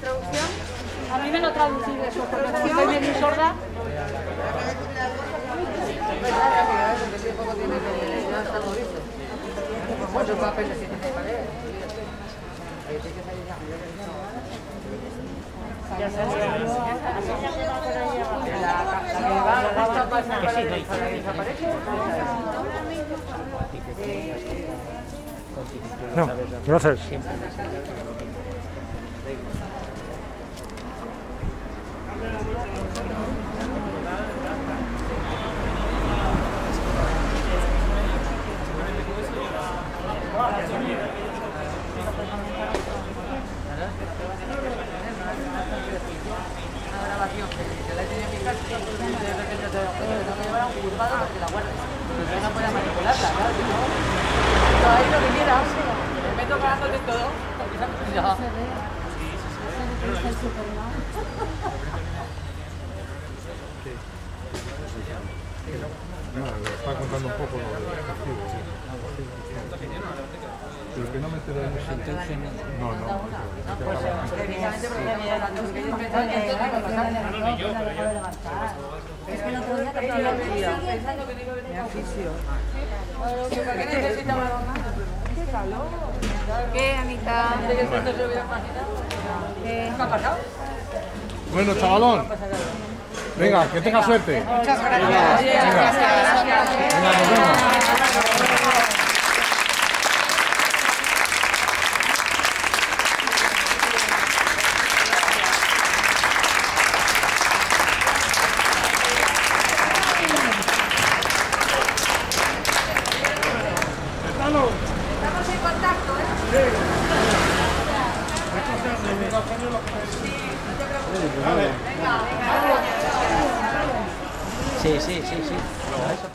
¿Traducción? A mí me lo eso, sorda... Muchos papeles tienen que no, gracias. Juzgado porque la guardes. Pero yo no puedo manipularla, claro, si no. Yo ahí lo que quieras. Me meto cagándote todo. Ya. No, le está contando un poco lo castigo, sí. Pero que no me enteré. No, no. Precisamente porque no. Es que pensando no iba a venir a oficio. ¿Para qué necesitaba Qué calor. ¿Qué, Anita? Antes que esto no se lo hubiera imaginado. ¿Qué? ¿Qué ha pasado? Bueno, chavalón. Venga, que tenga suerte. Muchas gracias. Venga, nos vemos. Sí, sí, sí, sí.